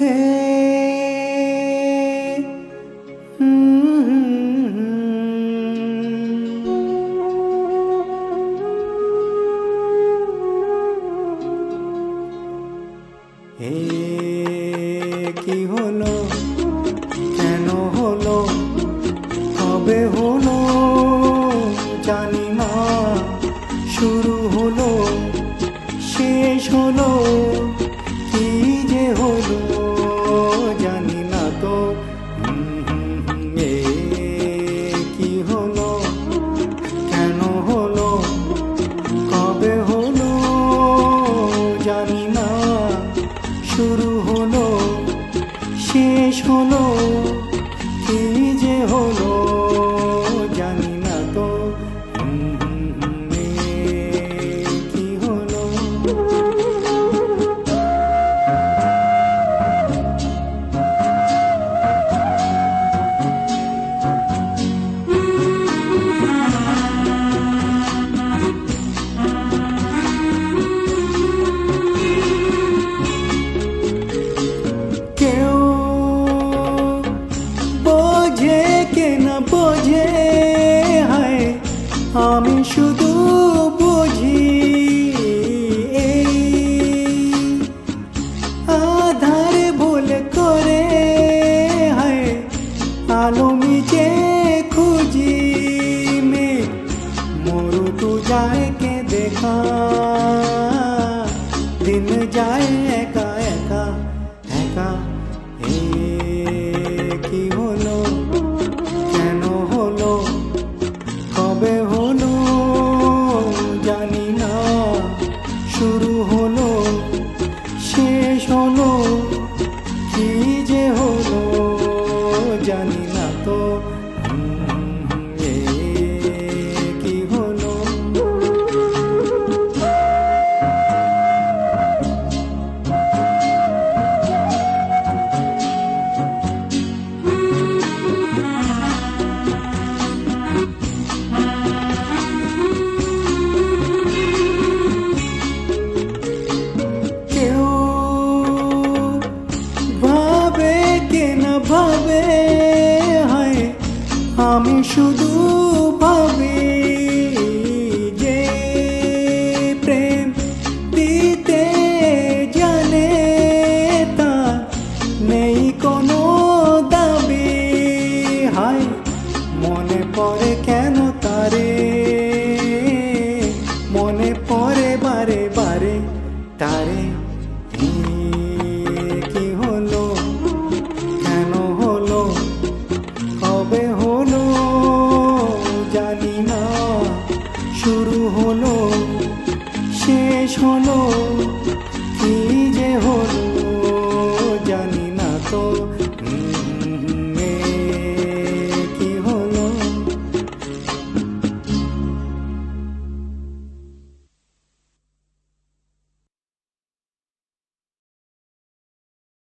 की আমি শুধু বুঝি এই আধারে ভুল করে হায়, আলো মিচে খুঁজি মে, মরু তু যায় কে দেখা দিন যায় শুরু হলো শেষ হলো কি যে হলো জানি ভাবে, হায়, আমি শুধু ভাবি যে প্রেম দিতে জানে তা নেই কোনো দাবি। হায়, মনে পড়ে কেন তারে? মনে পড়ে বারে বারে তারে। শোনো কি যে হলো?